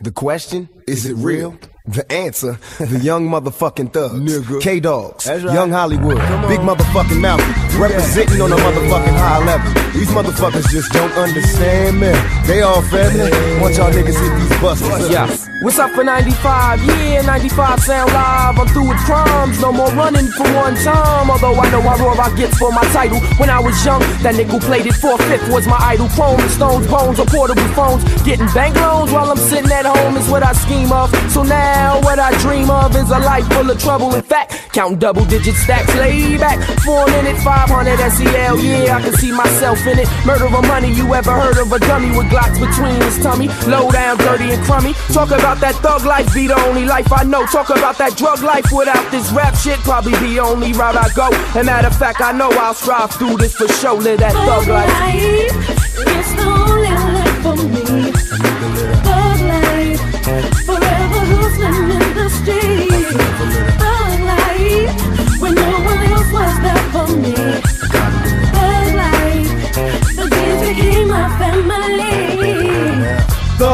The question, is it real? The answer, the young motherfucking thugs. K Dogs, right. Young Hollywood, big motherfucking Malcolm, representing on a motherfucking high level. These motherfuckers just don't understand me. They all family. Want y'all niggas hit these busters. up. Yeah. What's up for 95? Yeah, 95 sound live. I'm through with crimes. No more running for one time. Although I know I roar I get for my title. When I was young, that nickel plated four fifth was my idol. Chrome and stones, bones, or portable phones. Getting bank loans while I'm sitting at home is what I scheme of. So now what I dream of is a life full of trouble. In fact, counting double digit stacks, lay back. Four minute, 500 SEL. Yeah, I can see myself in it. Murder of money, you ever heard of a dummy with glocks between his tummy? Low down, dirty and crummy. Talk about that thug life, be the only life I know. Talk about that drug life without this rap shit, probably the only route I go. And matter of fact, I know I'll strive through this for sure. Live that thug life. It's the only life for me. Thug life, forever hustling in the street. Thug life, when no one else was there for me.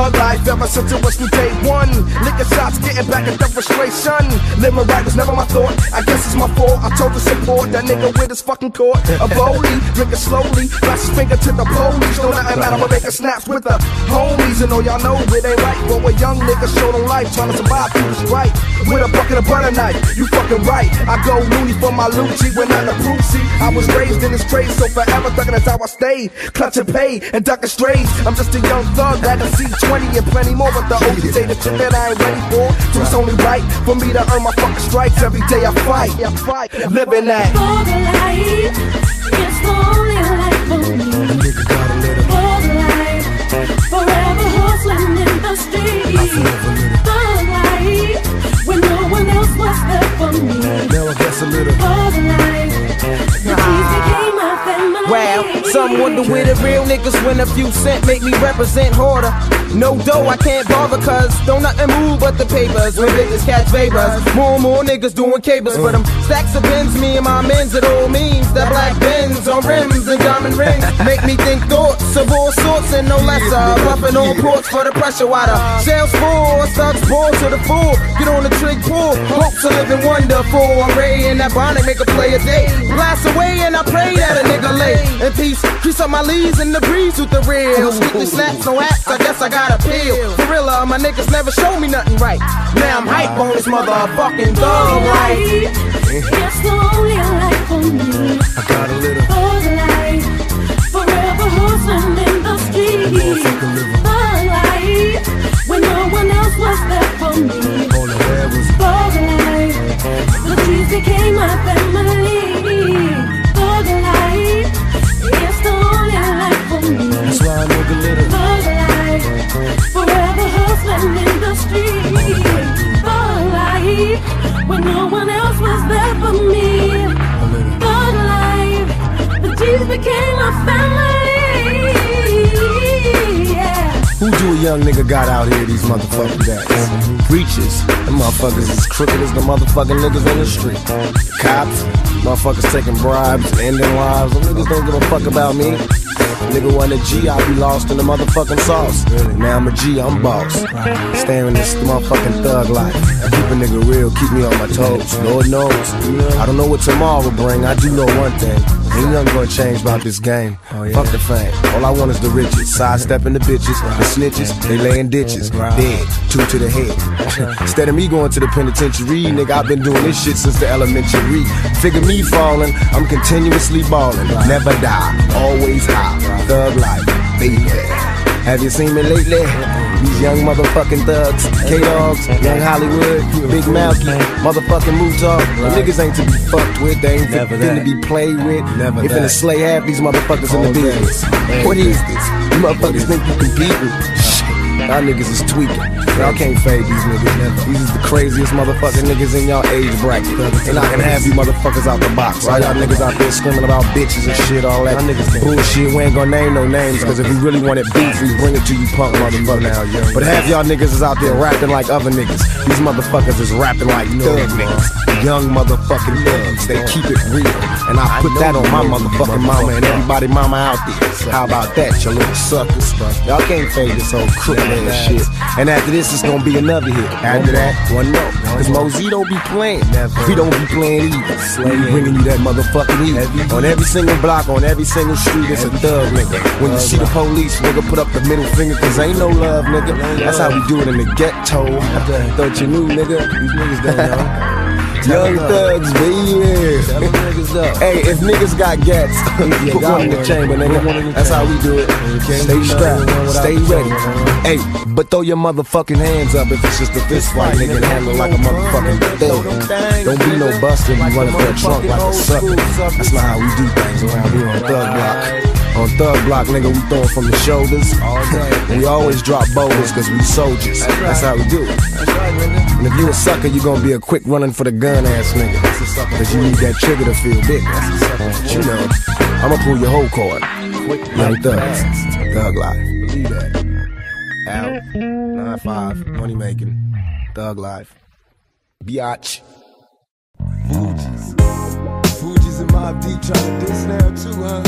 Thug life ever since it was from day one. Liquor shots, getting back at the frustration. Living right was never my thought. I guess it's my fault. I told the support that nigga with his fucking court. A bowlie, drinking slowly. Flash his finger to the police. Know nothing matter, but making snaps with the homies. And all y'all know it ain't right. But when young niggas showed on life, trying to survive through the strife. With a bucket of butter knife, you fucking right. I go loony for my Lucci when I'm the Brucey. I was raised in this trade, so forever thugging that's how I stay. Clutching pay and ducking strays. I'm just a young thug that can see 20 and plenty more. But the OG say the shit that I ain't ready for. So it's only right for me to earn my fucking stripes every day I fight. I fight. Living that. Thug life, it's the only for me. Thug life, forever hustling in the street. When no one else was there for me. Now I guess a little. Thug life, the G's became my family. Wow, some wonder where the real niggas win a few cent make me represent harder. No dough, I can't bother cause don't nothing move but the papers when niggas catch favors. More and more niggas doing capers for them stacks of pins. Me and my men's it all means that black bins on rims and diamond rings make me think thoughts of all sorts and no lesser. Puffing on ports for the pressure water. Shells full, thugs pour to the full. Get on the trig pool, hope to live in wonderful. Array in that bonnet, make a play a day. Blast away and I pray that a nigga lay in peace. Crease up my leaves in the breeze with the real. Strictly snaps, no apps, I guess I got a pill. Gorilla, my niggas never show me nothing right. Now I'm hype on this motherfucking thug life. It's the only life for me. I got a little. Thug life, forever hustling in the street. Thug life, when no one else was there for me. Became my family. Thug life, it's the only life for me. That's why I nigga little. Young nigga got out here these motherfucking days? Preachers. Them motherfuckers as crooked as the motherfucking niggas on the street. Cops. Motherfuckers taking bribes ending lives. Them niggas don't give a fuck about me. Nigga want a G, I'll be lost in the motherfucking sauce. Now I'm a G, I'm boss. Staring this motherfucking thug life. I keep a nigga real, keep me on my toes. Lord knows. I don't know what tomorrow will bring. I do know one thing. Ain't nothing gonna change about this game. Oh, Fuck the fame. All I want is the riches. Sidestepping the bitches, the snitches, they laying ditches. Dead, two to the head. Instead of me going to the penitentiary, nigga, I've been doing this shit since the elementary. Figure me falling, I'm continuously balling. Never die, always high. Thug life, baby. Have you seen me lately? These young motherfucking thugs, K-Dogs, Young Hollywood, Big Malky, motherfucking Mutar. The niggas ain't to be fucked with, they ain't Never finna that. be played with. Never they finna slay half these motherfuckers in the business. What is this? You motherfuckers think you? Shit. Y'all niggas is tweaking. Y'all can't fade these niggas. These is the craziest motherfucking niggas in y'all age bracket. And I can have you motherfuckers out the box. All y'all niggas out there screaming about bitches and shit, all that Niggas bullshit. We ain't gonna name no names, cause if we really wanted beef, we bring it to you punk motherfuckers. But half y'all niggas is out there rapping like other niggas. These motherfuckers is rapping like thug niggas. Young motherfucking thugs. They keep it real. And I put that on my motherfucking mama and everybody mama out there. How about that, you little suckers? Y'all can't fade this whole crooked ass shit. And after this, it's gonna be another hit. After that, one no. Cause Mosey don't be playing. We don't be playing either. We bringing you that motherfucking heat. On every single block, on every single street, it's a thug nigga. When you see the police, nigga, put up the middle finger, cause ain't no love, nigga. That's how we do it in the ghetto. Thought you knew, nigga. These niggas don't know. Young thugs, baby. Hey, if niggas got gats, put one in the chamber, nigga. That's how we do it. Stay strapped, stay ready. Hey, but throw your motherfucking hands up if it's just a fist fight, nigga. Handle like a motherfucking thug. Don't be no bustin', you running for a trunk like a sucker. That's not how we do things around here on Thug Block. On Thug Block, nigga, we throwin' from the shoulders. We always drop boulders, cause we soldiers. That's how we do it. And if you a sucker, you gonna be a quick running for the gun ass nigga. Cause you need that trigger to feel big. Uh, but you know, I'ma pull your whole card. Young Thugs, Thug Life. Believe that. Out, 9-5, money making, Thug Life. Biatch. Fugees. Fugees and Mobb Deep trying to diss now too, huh?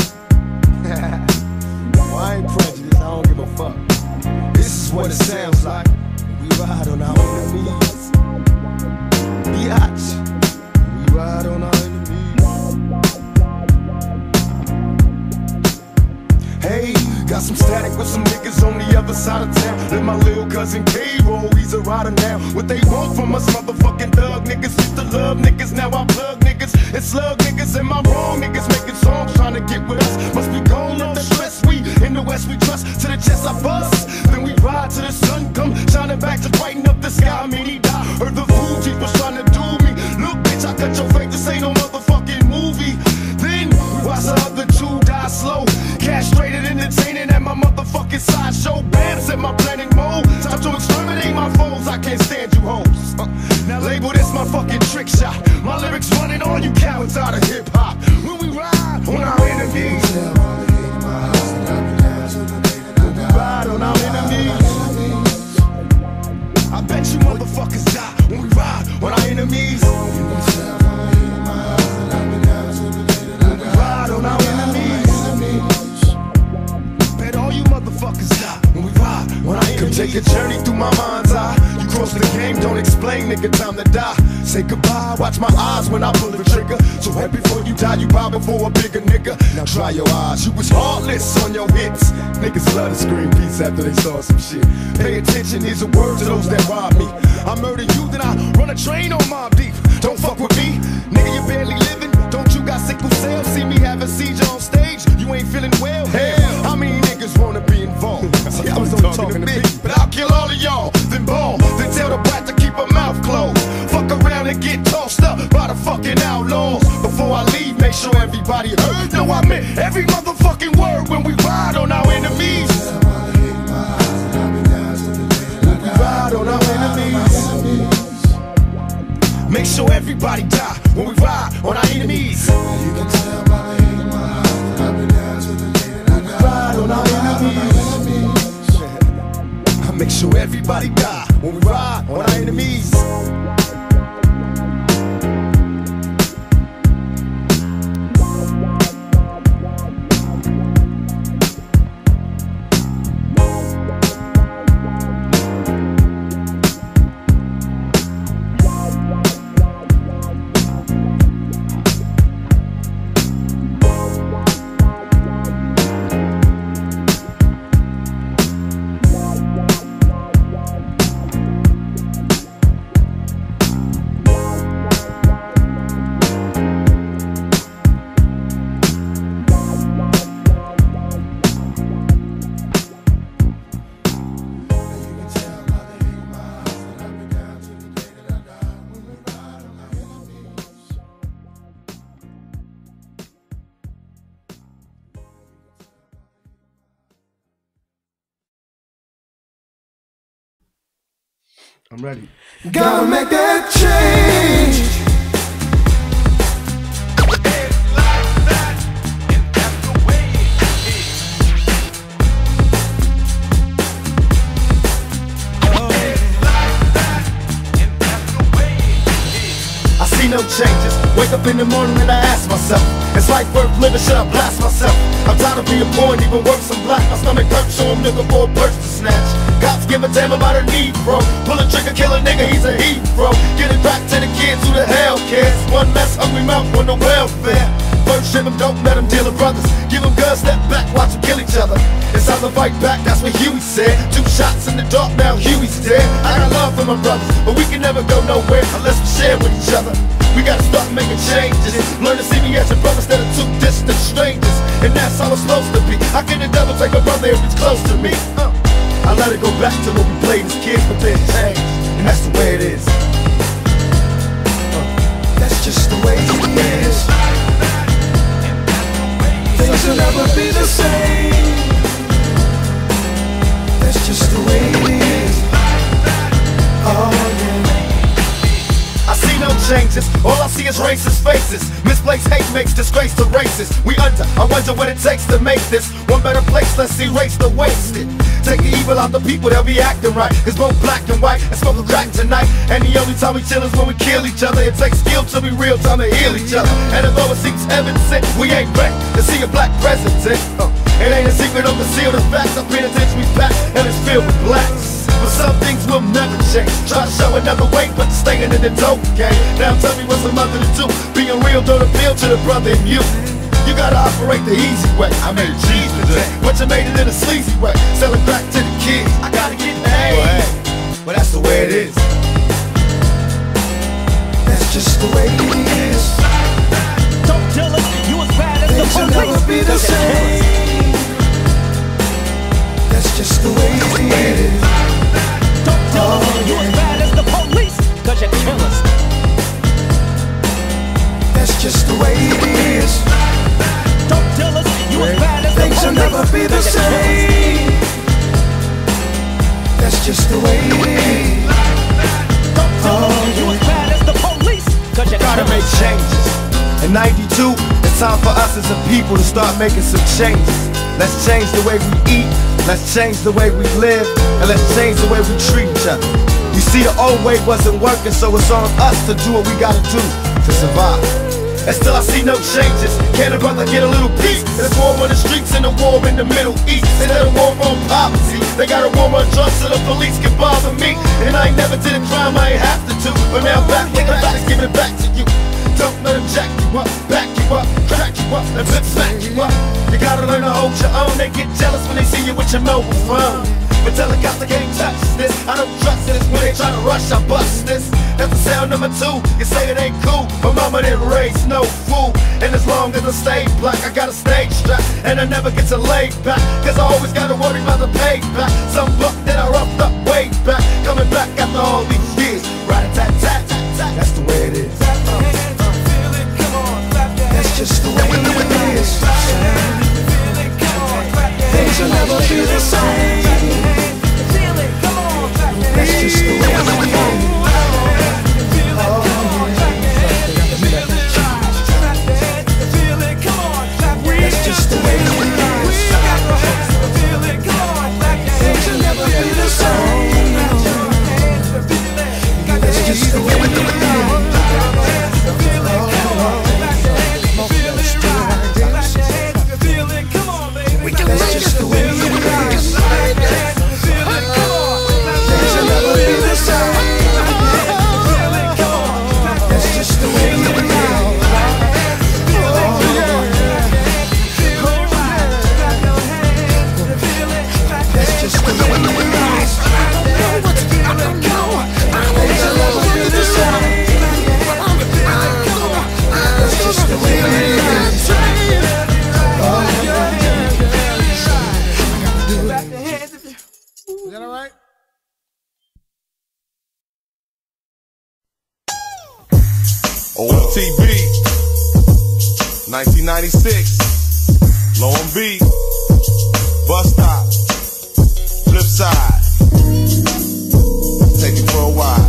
well, I ain't prejudiced, I don't give a fuck. This is what it sounds like. We ride on our enemies. Biatch. We ride on our enemies. Hey, got some static with some niggas on the other side of town. Let my little cousin K roll, he's a rider now. What they want from us, motherfucking thug niggas. Used to love niggas, now I plug niggas. And slug niggas, am I wrong? Niggas making songs trying to get with us. Must be gone off the stress. We in the west, we trust. To the chest, I bust. Then we ride till the sun come, shining back to brighten up the sky. I he died. Heard the was before you die, you for a bigger nigga. Now try your eyes, you was heartless on your hits. Niggas love to scream peace after they saw some shit. Pay attention, here's a word to those that rob me. I murder you, then I run a train on Mobb Deep. Don't fuck with me, nigga, you barely living. Don't you got sickle cell? See me have a seizure on stage, you ain't feeling well. Hell, how many niggas wanna be involved? See, I was only talking to me, but I'll kill all of y'all. Then ball, then tell the brat to keep her mouth closed. Fuck around and get tossed up by the fucking outlaws. Make sure everybody heard. No, I meant every motherfucking word when we ride on our enemies. When we ride on our enemies. Make sure everybody die when we ride on our enemies. You can tell by When we ride on our enemies. Make sure everybody die when we ride on our enemies. I'm ready. Gotta make that change. Step back, watch them kill each other. It's time to fight back, that's what Huey said. Two shots in the dark, now Huey's dead. I got love for my brothers, but we can never go nowhere unless we share with each other. We gotta start making changes. Learn to see me as a brother instead of two distant strangers. And that's how it's supposed to be. How can the devil take a brother if it's close to me? Uh, I let it go back to when we played as kids, but then changed. And that's the way it is. Uh, that's just the way it is. Things will never be the same. That's just the way it is. Oh see no changes. All I see is racist faces. Misplaced hate makes disgrace to races. We under. I wonder what it takes to make this one better place. Let's erase the wasted. Take the evil out the people, they'll be acting right. It's both black and white and smoking crack tonight. And the only time we chill is when we kill each other. It takes skill to be real time to heal each other. And although it seems heaven sent, we ain't ready to see a black president. Uh, it ain't a secret, don't conceal the facts. Our penitentiary's back and it's filled with blacks. But some things will never change. Try to show another way, but staying in the dope game. Now tell me what's a mother to do. Being real don't appeal to the brother in you. You gotta operate the easy way. I made cheese today, but you made it in a sleazy way. Selling crack to the kids. I gotta get paid. Well, hey, but that's the way it is. That's just the way it is. Don't tell us you as bad as the Things will police. never be the same. That's just the way it is. Don't you as bad as the police. Cause you kill us. That's just the way it is. Don't tell us you as bad as the Things will never be the Cause you kill us. same. That's just the way it is. Don't tell us you as bad as the police. Cause you Gotta make changes. In 92, it's time for us as a people to start making some changes. Let's change the way we eat, let's change the way we live, and let's change the way we treat each other. You see, the old way wasn't working, so it's on us to do what we gotta do to survive. And still I see no changes. Can a brother get a little peace? There's war on the streets and a war in the Middle East. They got a war on poverty. They got a war on drugs so the police can bother me. And I ain't never did a crime I ain't have to do. But now back with the facts, give it back to you. Don't let them jack you up, back you up, crack you up, and flip smack you up. You gotta learn to hold your own. They get jealous when they see you with your mobile phone. But tell the cops I can't touch this. I don't trust this when they try to rush. I bust this. That's the sound number two. You say it ain't cool, but mama didn't raise no fool. And as long as I stay black, I got a stage strap, and I never get to lay back. Cause I always gotta worry about the payback. Some buck that I roughed up way back, coming back after all these years. Right tat tat. That's the way it is. Uh-huh. Just the way it is. Things will never be the same. That's just the way it is. 1996, Low and B, Bus Stop, Flip Side, take it for a while.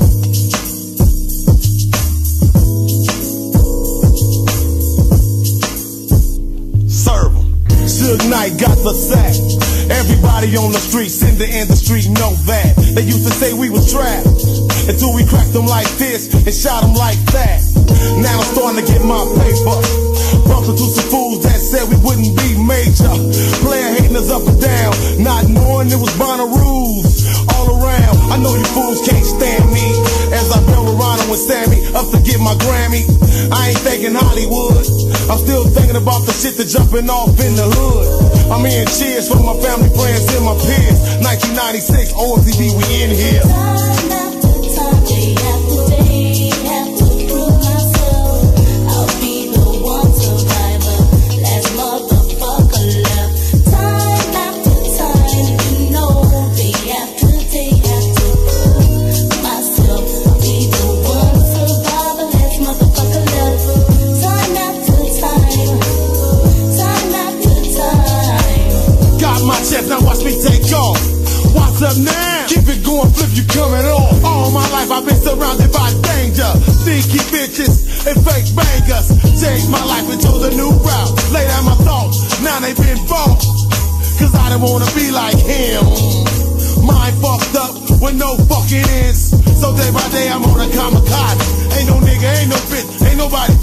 Serve. Suge Knight got the sack. Everybody on the streets in the industry know that. They used to say we was trapped until we cracked them like this and shot them like that. Now I'm starting to get my paper. Bumped into some fools that said we wouldn't be major. Player hating us up and down, not knowing it was Bonnaroo's all around. I know you fools can't stand me. As I build around with Sammy up to get my Grammy. I ain't thinking Hollywood. I'm still thinking about the shit that's jumping off in the hood. I'm hearing cheers from my family, friends, and my peers. 1996, OMTV, we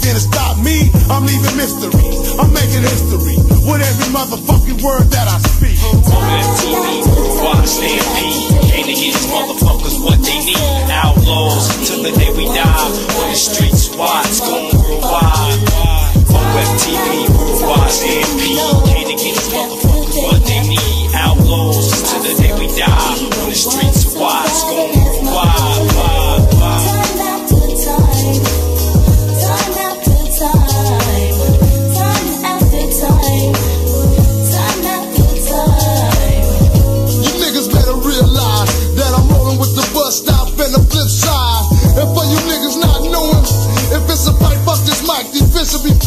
nobody finna stop me. I'm leaving mystery. I'm making history with every motherfucking word that I speak. To these motherfuckers what they need. Outlaws till the day we die. On the streets, watch going worldwide. To get these motherfuckers what they need. Outlaws till the day we die. On the streets, watch going worldwide.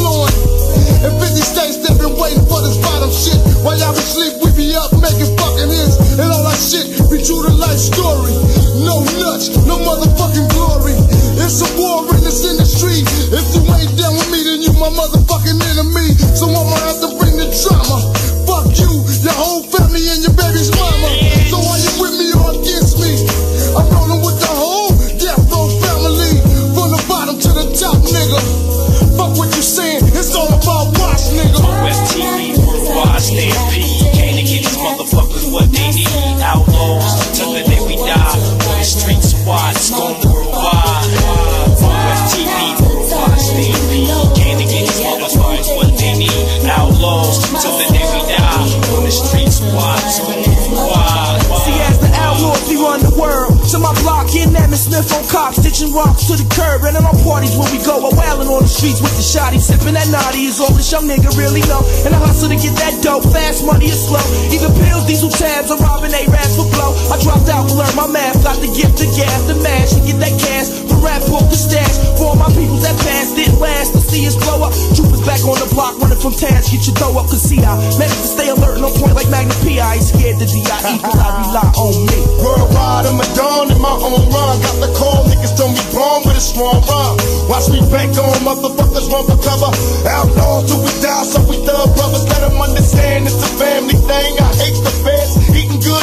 Flowing. And 50 states that been waiting for this bottom shit. While y'all be sleep, we cops, stitching rocks to the curb. And in our parties where we go, we're wailing on the streets with the shotty. Sipping that naughty is all this young nigga really know. And I hustle to get that dope, fast money is slow. Even pills, diesel tabs, I'm robbing A-Rats for blow. I dropped out to learn my math, got the gift of gas, the mash, and get that cash. Rap book to stash, for all my peoples that passed, didn't last. To see us blow up, troopers back on the block, running from task, get your throw up. Cause see, I managed to stay alert on point like Magnum P. I ain't scared to D.I.E. cause I rely on me. Worldwide, I'm a dawn in my own rhyme. Got the call, niggas told me born with a strong rhyme. Watch me bank on motherfuckers run for cover. Outlaws till we die, so we thug brothers. Let them understand it's a family thing. I hate the feds.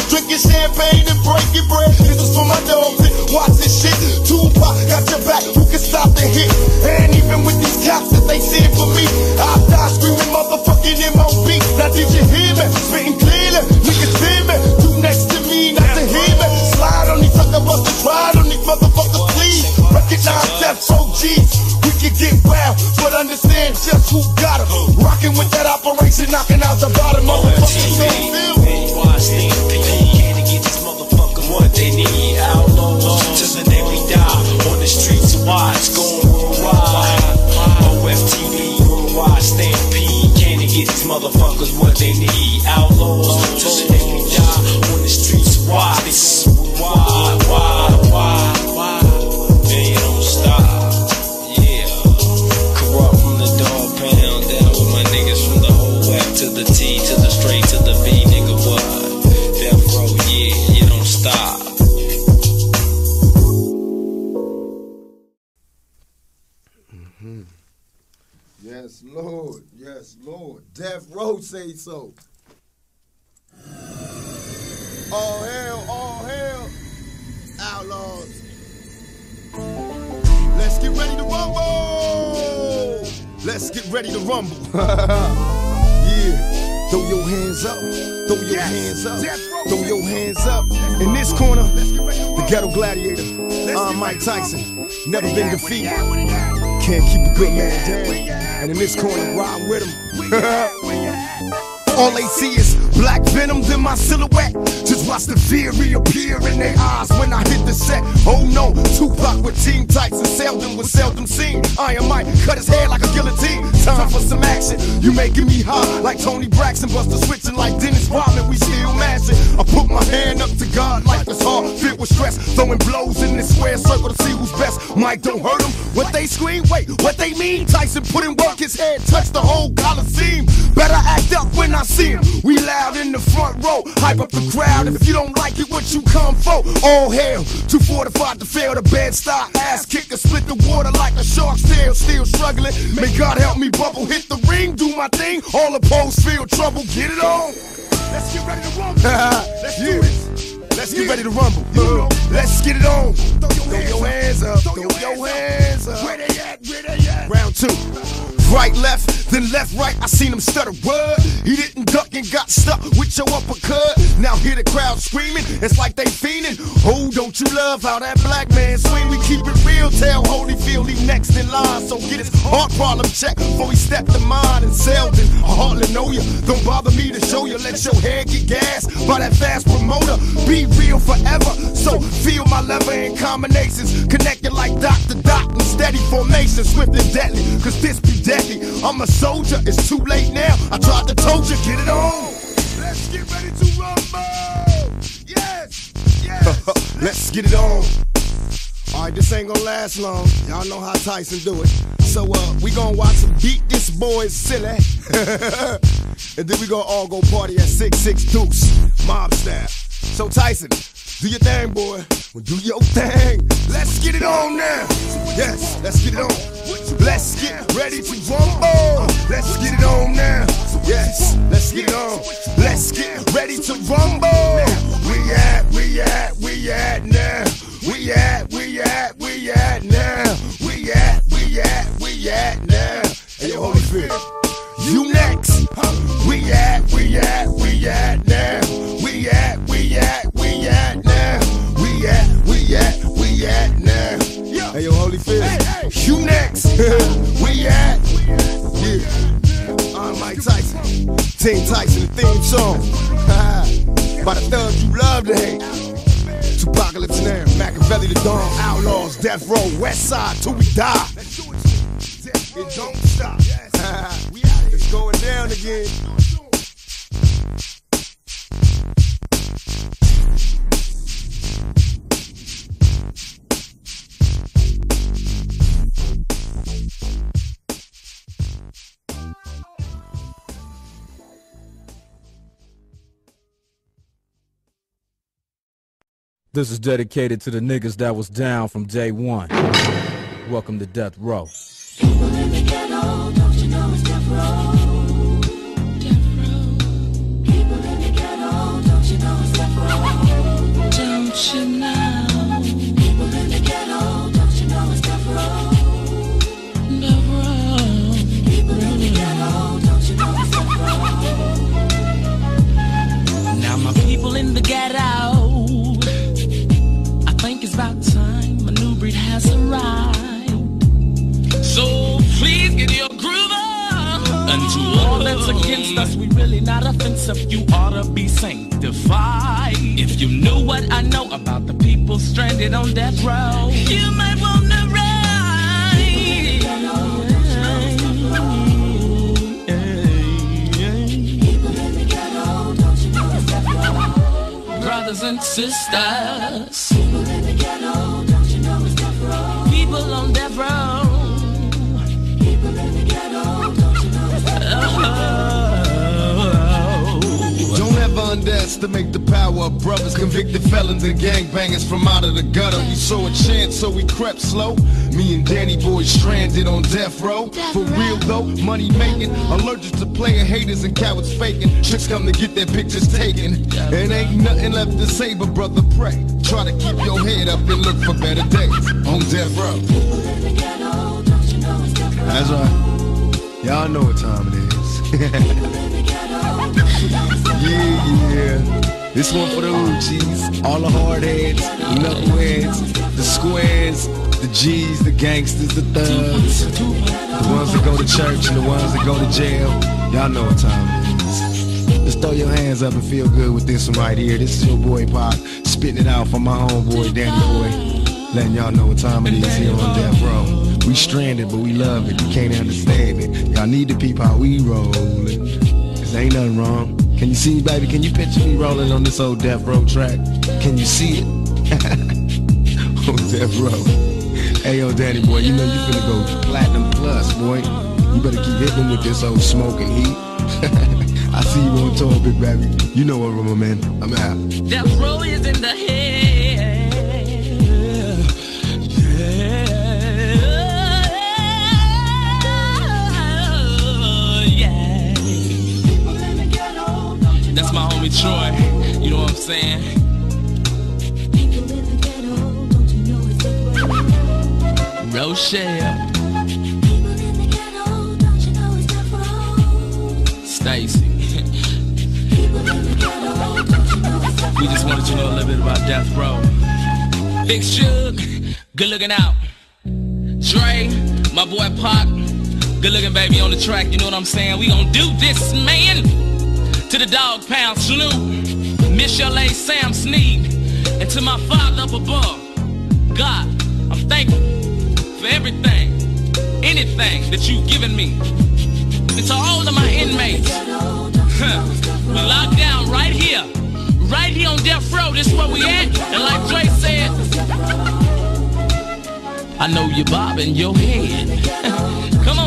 Drinking champagne and breaking bread. This is for my dogs that watch this shit. Tupac got your back, who can stop the hit? And even with these cops that they send for me, I die screaming motherfucking MOB. Now did you hear me? Spitting clearly, niggas see me. You next to me, not to hear me. Slide on these sucker busters, ride on these motherfuckers, please. Recognize death OGs. We can get wild, but understand just who got 'em. Rocking with that operation, knocking out the bottom. Motherfuckers don't feel. Watch motherfuckers what they need. Outlaws Lord. Death Row say so. All hell, all hell. Outlaws. Let's get ready to rumble. let's get ready to rumble. yeah, throw your hands up, throw your hands up, throw your hands up. In this corner, the ghetto gladiator, I'm uh, Mike Tyson, never been defeated. Can't keep a good man down. And in this corner, ride with him. All they see is black venom in my silhouette. Just watch the fear reappear in their eyes when I hit the set. Oh no, Tupac with team tights and seldom was seldom seen. Iron Mike cut his hair like a guillotine. Time for some action. You making me hot like Toni Braxton, Buster switching like Dennis Rodman. We still mashing. I put my hand up to God like it's hard, filled with stress. Throwing blows in this square circle to see who's best. Mike don't hurt him. What they scream? Wait, what they mean? Tyson put in work, his head touched the whole Coliseum. Better act up when I see him. We loud in the front row, hype up the crowd. If you don't like it, what you come for? All hail, too fortified to fail. The bed stop, ass kicker, split the water like a shark's tail. Still struggling. May God help me bubble, hit the ring, do my thing. All opposed feel trouble, get it on. Let's get ready to rumble. Let's do it. Let's get ready to rumble. Uh, let's get it on. Throw your hands up. Throw your hands up. Where they at? Where they at? Round two. Right, left, then left, right. I seen him stutter. Word. He didn't duck and got stuck with your uppercut. Now hear the crowd screaming. It's like they fiending. Oh, don't you love how that black man swing? We keep it real. Tell Holyfield he next in line. So get his heart problem checked before he step to mine. And Seldon, I hardly know you. Don't bother me to show you. Let your head get gas by that fast promoter. Be real forever. So feel my lever in combinations. Connected like Dr. Doc and steady formation. Swift and deadly. Cause this be deadly. I'm a soldier. It's too late now. I tried to told you. Get it on. Let's get ready to rumble. Yes. Yes. Let's get it on. Alright, this ain't gonna last long. Y'all know how Tyson do it. So uh, we gonna watch him beat this boy silly. and then we gonna all go party at 66 Deuce, mob style. So Tyson, do your thing, boy. Well, do your thing. Let's get it on now. Yes, let's get it on. Let's get ready to rumble. Let's get it on now. Yes, let's get it on. Let's get ready to rumble. We at, we at, we at now. We at, we at, we at now. We at, we at, we at now. Hey, yo, Holyfield, you next. We at, we at, we at we at, yeah. I'm Mike Tyson. Team Tyson, the theme song. By the thugs you love to hate. Apocalypse now, Makaveli the Don, Outlaws, Death Row, West Side, till we die. It don't stop. it's going down again. This is dedicated to the niggas that was down from day one. Welcome to Death Row. You ought to be sanctified. If you knew what I know about the people stranded on death row, you might want to. Brothers and sisters, Don't ever underestimate the power of brothers, convicted felons and gangbangers from out of the gutter. We saw a chance, so we crept slow. Me and Danny Boy stranded on death row. For real though, money making, allergic to player haters and cowards faking. Tricks come to get their pictures taken. And ain't nothing left to say but brother pray. Try to keep your head up and look for better days on death row. That's right. Y'all know what time it is. yeah, yeah. This one for the Uchis, all the hard heads, the knuckleheads, the squares, the G's, the gangsters, the thugs, the ones that go to church and the ones that go to jail. Y'all know what time it is. Just throw your hands up and feel good with this one right here. This is your boy Pop, spitting it out for my homeboy Danny Boy, letting y'all know what time it is here on Death Row. We stranded, but we love it. You can't understand it. Y'all need to peep how we rollin'. Ain't nothing wrong. Can you see me, baby? Can you picture me rolling on this old Death Row track? Can you see it? on Death Row. Hey, yo, Danny boy, you know you finna go platinum plus, boy. You better keep hitting with this old smoking heat. I see you on tour, big baby. You know what, my man. I'm out. Death row is in the head. Troy. You know what I'm saying? Rochelle. Stacy. we just wanted to know a little bit about Death Row. Big Suge, good looking out. Dre, my boy Pac, good looking baby on the track, you know what I'm saying? We gonna do this, man. To the dog pound, Snoop, Miss L.A. Sam Sneed, and to my father up above. God, I'm thankful for everything, anything that you've given me. And to all of my inmates, we locked down right here, right here on death row. This is where we at. And like Dre said, I know you're bobbing your head. Come on.